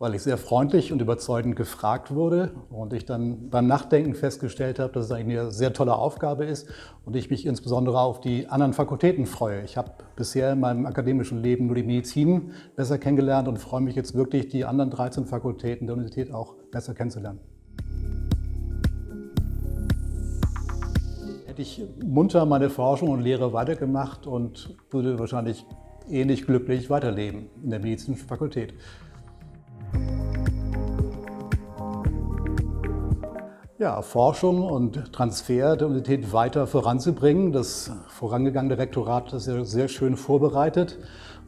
weil ich sehr freundlich und überzeugend gefragt wurde und ich dann beim Nachdenken festgestellt habe, dass es eigentlich eine sehr tolle Aufgabe ist und ich mich insbesondere auf die anderen Fakultäten freue. Ich habe bisher in meinem akademischen Leben nur die Medizin besser kennengelernt und freue mich jetzt wirklich, die anderen 13 Fakultäten der Universität auch besser kennenzulernen. Hätte ich munter meine Forschung und Lehre weitergemacht und würde wahrscheinlich ähnlich glücklich weiterleben in der medizinischen Fakultät. Ja, Forschung und Transfer der Universität weiter voranzubringen. Das vorangegangene Rektorat hat das ja sehr schön vorbereitet.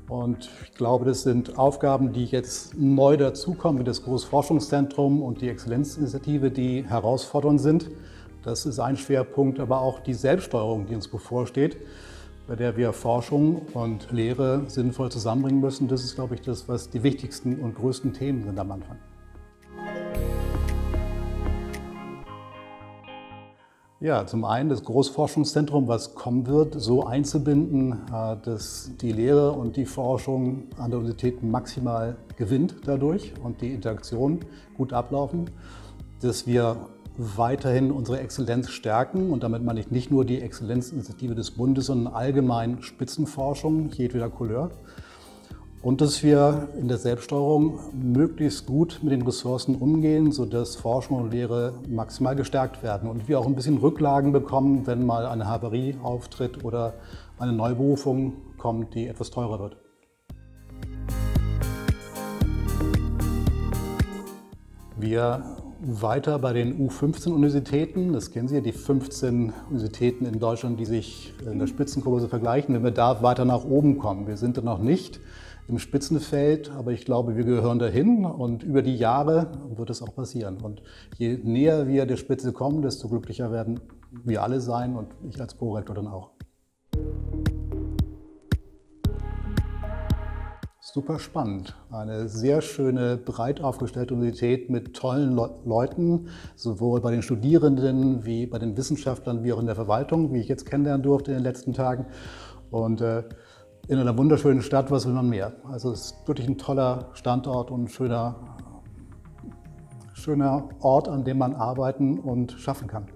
Und ich glaube, das sind Aufgaben, die jetzt neu dazukommen, wie das Großforschungszentrum und die Exzellenzinitiative, die herausfordernd sind. Das ist ein Schwerpunkt, aber auch die Selbststeuerung, die uns bevorsteht, bei der wir Forschung und Lehre sinnvoll zusammenbringen müssen. Das ist, glaube ich, das, was die wichtigsten und größten Themen sind am Anfang. Ja, zum einen das Großforschungszentrum, was kommen wird, so einzubinden, äh, dass die Lehre und die Forschung an der Universität maximal gewinnt dadurch und die Interaktionen gut ablaufen, dass wir weiterhin unsere Exzellenz stärken. Und damit meine ich nicht nur die Exzellenzinitiative des Bundes, sondern allgemein Spitzenforschung jedweder Couleur und dass wir in der Selbststeuerung möglichst gut mit den Ressourcen umgehen, sodass Forschung und Lehre maximal gestärkt werden und wir auch ein bisschen Rücklagen bekommen, wenn mal eine Havarie auftritt oder eine Neuberufung kommt, die etwas teurer wird. Wir weiter bei den U15-Universitäten. Das kennen Sie ja, die 15 Universitäten in Deutschland, die sich in der Spitzenkurve vergleichen. Wenn wir da weiter nach oben kommen, wir sind da noch nicht im Spitzenfeld, aber ich glaube, wir gehören dahin und über die Jahre wird es auch passieren. Und je näher wir der Spitze kommen, desto glücklicher werden wir alle sein und ich als Prorektor dann auch. Super spannend. Eine sehr schöne, breit aufgestellte Universität mit tollen Le Leuten, sowohl bei den Studierenden wie bei den Wissenschaftlern wie auch in der Verwaltung, wie ich jetzt kennenlernen durfte in den letzten Tagen. Und äh, in einer wunderschönen Stadt, was will man mehr? Also es ist wirklich ein toller Standort und ein schöner, schöner Ort, an dem man arbeiten und schaffen kann.